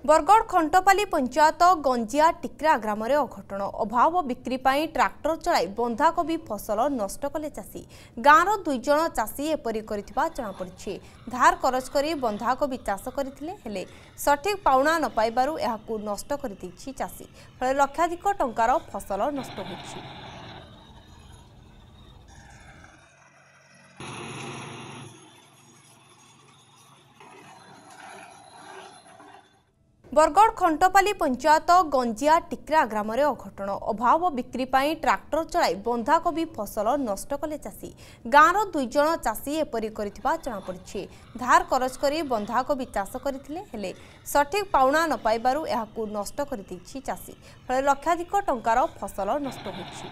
ବରଗଡ଼ ଖଣ୍ଟପାଲି ପଞ୍ଚାୟତ ଗଞ୍ଜିଆ ଟିକ୍ରା ଗ୍ରାମରେ ଅଘଟଣ। ଅଭାବ ବିକ୍ରି ପାଇଁ ଟ୍ରାକ୍ଟର ଚଳାଇ ବନ୍ଧାକୋବି ଫସଲ ନଷ୍ଟ କଲେ ଚାଷୀ। ଗାଁର ଦୁଇ ଜଣ ଚାଷୀ ଏପରି କରିଥିବା ଜଣାପଡ଼ିଛି। ଧାର କରଜ କରି ବନ୍ଧାକୋବି ଚାଷ କରିଥିଲେ ହେଲେ ସଠିକ୍ ପାଉଣା ନ ପାଇବାରୁ ଏହାକୁ ନଷ୍ଟ କରିଦେଇଛି ଚାଷୀ। ଫଳରେ ଲକ୍ଷାଧିକ ଟଙ୍କାର ଫସଲ ନଷ୍ଟ ହୋଇଛି। ବରଗଡ଼ ଖଣ୍ଟପାଲି ପଞ୍ଚାୟତ ଗଞ୍ଜିଆ ଟିକ୍ରା ଗ୍ରାମରେ ଅଘଟଣ। ଅଭାବ ବିକ୍ରି ପାଇଁ ଟ୍ରାକ୍ଟର ଚଳାଇ ବନ୍ଧାକୋବି ଫସଲ ନଷ୍ଟ କଲେ ଚାଷୀ। ଗାଁର ଦୁଇ ଜଣ ଚାଷୀ ଏପରି କରିଥିବା ଜଣାପଡ଼ିଛି। ଧାର କରଜ କରି ବନ୍ଧାକୋବି ଚାଷ କରିଥିଲେ ହେଲେ ସଠିକ୍ ପାଉଣା ନ ପାଇବାରୁ ଏହାକୁ ନଷ୍ଟ କରିଦେଇଛି ଚାଷୀ। ଫଳରେ ଲକ୍ଷାଧିକ ଟଙ୍କାର ଫସଲ ନଷ୍ଟ ହୋଇଛି।